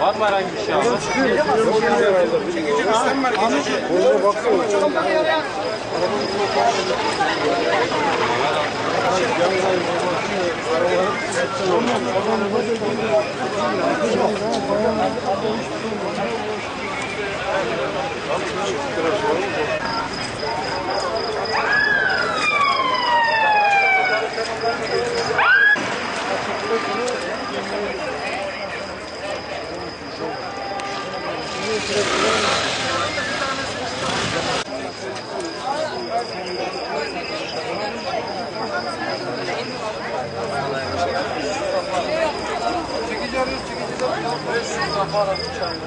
Var mı herhangi bir şey abi? Çekici sen ver. Onlara baksana. Arabanın Çekeceğiz, çekeceğiz. Kafa alalım çayını.